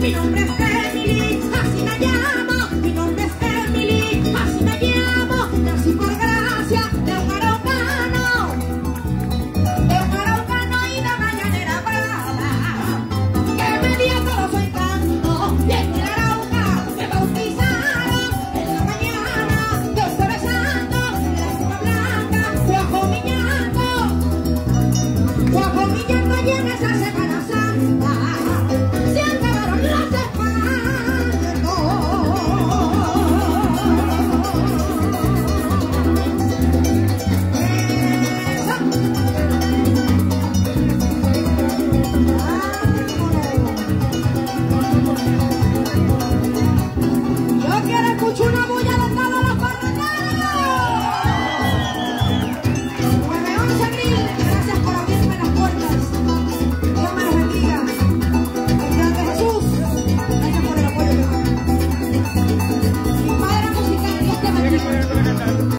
Mi nombre es Emily, así me llaman.